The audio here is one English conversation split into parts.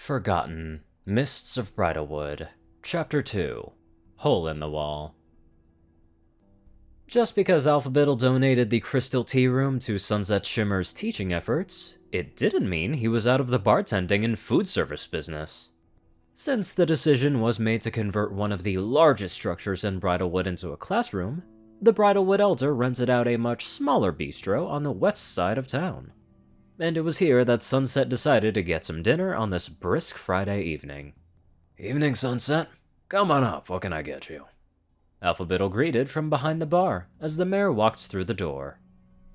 Forgotten Mists of Bridlewood, Chapter 2 Hole in the Wall. Just because Alphabittle donated the Crystal Tea Room to Sunset Shimmer's teaching efforts, it didn't mean he was out of the bartending and food service business. Since the decision was made to convert one of the largest structures in Bridlewood into a classroom, the Bridlewood Elder rented out a much smaller bistro on the west side of town. And it was here that Sunset decided to get some dinner on this brisk Friday evening. Evening, Sunset. Come on up, what can I get you? Alphabittle greeted from behind the bar as the mare walked through the door.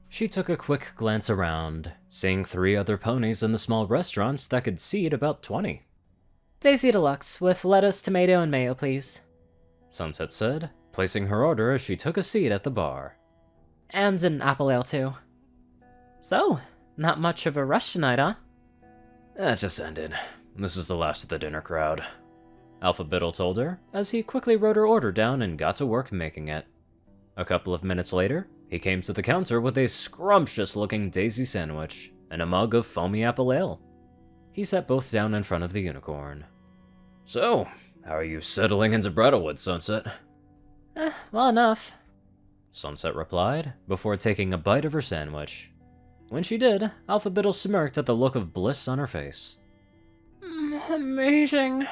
She took a quick glance around, seeing three other ponies in the small restaurants that could seat about 20. Daisy Deluxe, with lettuce, tomato, and mayo, please. Sunset said, placing her order as she took a seat at the bar. And an apple ale, too. So, not much of a rush tonight, huh? That just ended. This is the last of the dinner crowd. Alphabittle told her, as he quickly wrote her order down and got to work making it. A couple of minutes later, he came to the counter with a scrumptious-looking daisy sandwich and a mug of foamy apple ale. He set both down in front of the unicorn. So, how are you settling into Bridlewood, Sunset? Eh, well enough. Sunset replied, before taking a bite of her sandwich. When she did, Alphabittle smirked at the look of bliss on her face. Amazing.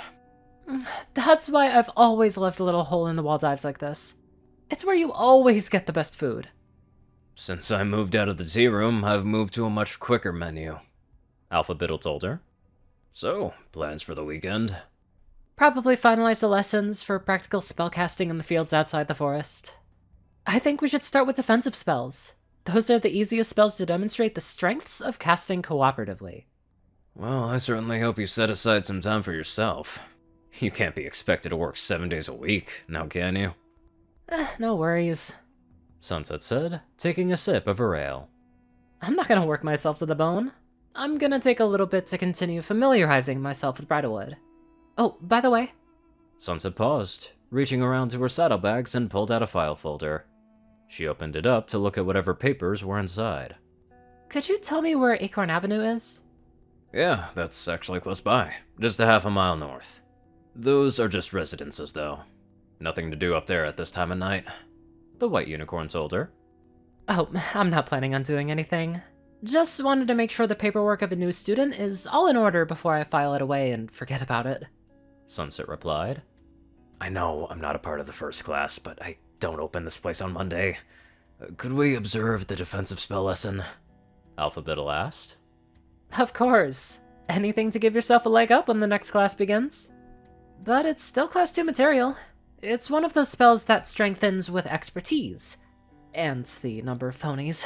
That's why I've always loved little hole-in-the-wall dives like this. It's where you always get the best food. Since I moved out of the tea room, I've moved to a much quicker menu. Alphabittle told her. So, plans for the weekend? Probably finalize the lessons for practical spellcasting in the fields outside the forest. I think we should start with defensive spells. Those are the easiest spells to demonstrate the strengths of casting cooperatively. Well, I certainly hope you set aside some time for yourself. You can't be expected to work seven days a week, now can you? Eh, no worries. Sunset said, taking a sip of her ale. I'm not gonna work myself to the bone. I'm gonna take a little bit to continue familiarizing myself with Bridlewood. Oh, by the way... Sunset paused, reaching around to her saddlebags and pulled out a file folder. She opened it up to look at whatever papers were inside. Could you tell me where Acorn Avenue is? Yeah, that's actually close by. Just a half a mile north. Those are just residences, though. Nothing to do up there at this time of night. The white unicorn told her. Oh, I'm not planning on doing anything. Just wanted to make sure the paperwork of a new student is all in order before I file it away and forget about it. Sunset replied. I know I'm not a part of the first class, but I don't open this place on Monday. Uh, could we observe the defensive spell lesson? Alphabittle asked. Of course. Anything to give yourself a leg up when the next class begins? But it's still class 2 material. It's one of those spells that strengthens with expertise. And the number of ponies.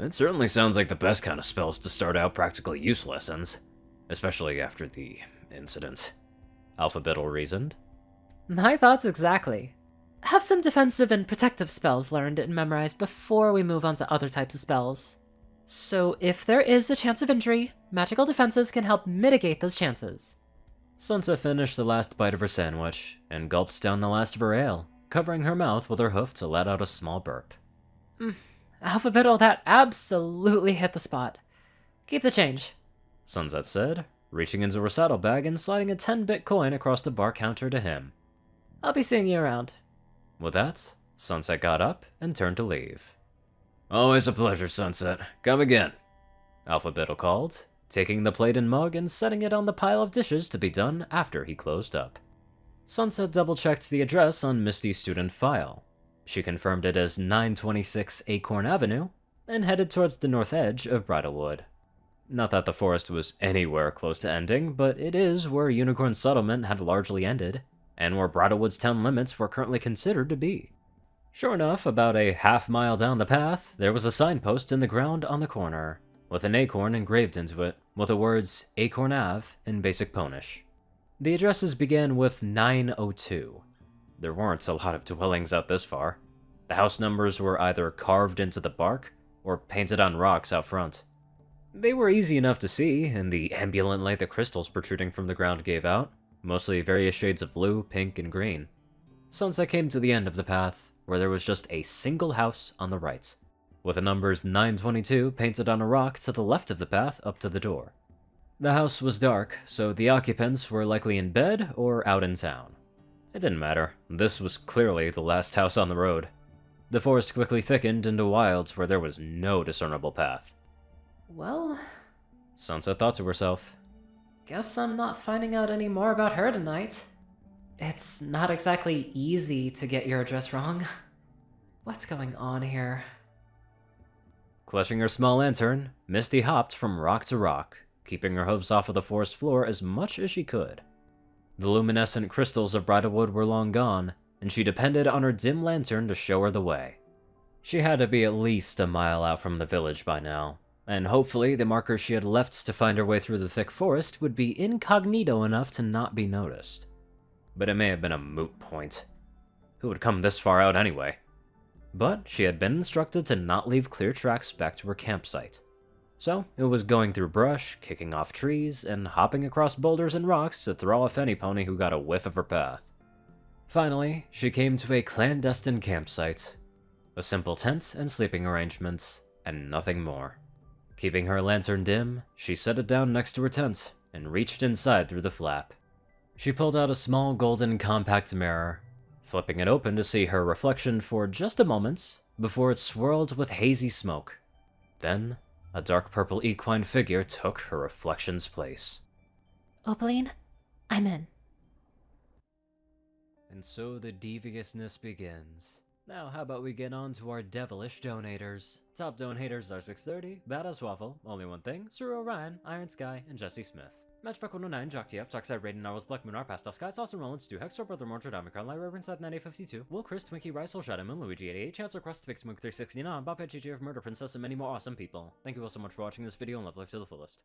It certainly sounds like the best kind of spells to start out practical use lessons. Especially after the incident. Alphabittle reasoned. My thoughts exactly. Have some defensive and protective spells learned and memorized before we move on to other types of spells. So if there is a chance of injury, magical defenses can help mitigate those chances. Sunset finished the last bite of her sandwich and gulped down the last of her ale, covering her mouth with her hoof to let out a small burp. Mm, Alphabittle, that absolutely hit the spot. Keep the change. Sunset said, reaching into her saddlebag and sliding a 10-bit coin across the bar counter to him. I'll be seeing you around. With that, Sunset got up and turned to leave. Always a pleasure, Sunset. Come again. Alphabittle called, taking the plate and mug and setting it on the pile of dishes to be done after he closed up. Sunset double-checked the address on Misty's student file. She confirmed it as 926 Acorn Avenue, and headed towards the north edge of Bridlewood. Not that the forest was anywhere close to ending, but it is where Unicorn Settlement had largely ended, and where Bridlewood's town limits were currently considered to be. Sure enough, about a half mile down the path, there was a signpost in the ground on the corner, with an acorn engraved into it, with the words Acorn Ave in basic Ponish. The addresses began with 902. There weren't a lot of dwellings out this far. The house numbers were either carved into the bark or painted on rocks out front. They were easy enough to see in the ambulant light the crystals protruding from the ground gave out, mostly various shades of blue, pink, and green. Sunset came to the end of the path, where there was just a single house on the right with the numbers 922 painted on a rock to the left of the path up to the door. The house was dark, so the occupants were likely in bed or out in town. It didn't matter, this was clearly the last house on the road. The forest quickly thickened into wilds where there was no discernible path. Well, Sunset thought to herself. Guess I'm not finding out any more about her tonight. It's not exactly easy to get your address wrong. What's going on here? Clutching her small lantern, Misty hopped from rock to rock, keeping her hooves off of the forest floor as much as she could. The luminescent crystals of Bridlewood were long gone, and she depended on her dim lantern to show her the way. She had to be at least a mile out from the village by now, and hopefully the markers she had left to find her way through the thick forest would be incognito enough to not be noticed. But it may have been a moot point. Who would come this far out anyway? But she had been instructed to not leave clear tracks back to her campsite. So it was going through brush, kicking off trees, and hopping across boulders and rocks to throw off any pony who got a whiff of her path. Finally, she came to a clandestine campsite. A simple tent and sleeping arrangements, and nothing more. Keeping her lantern dim, she set it down next to her tent and reached inside through the flap. She pulled out a small golden compact mirror, flipping it open to see her reflection for just a moment before it swirled with hazy smoke. Then, a dark purple equine figure took her reflection's place. Opaline, I'm in. And so the deviousness begins. Now, how about we get on to our devilish donators? Top donators are 630, Badass Waffle, Only One Thing, Sir Orion, Iron Sky, and Jessie Smith. Matchfuck 109, Jock TF, Darkside Rayden, Narwhals, Black Moon, Pastel Skies, Austin Rollins, Stu Hexor, Brother Mortar, Domicron, Lyra, Ringside 9852, Will Chris, Twinkie, Rice, Shadow Moon, Luigi 88, Chancellor Quest, Big Smoke 369, Bob GG of Murder Princess, and many more awesome people. Thank you all so much for watching this video and love life to the fullest.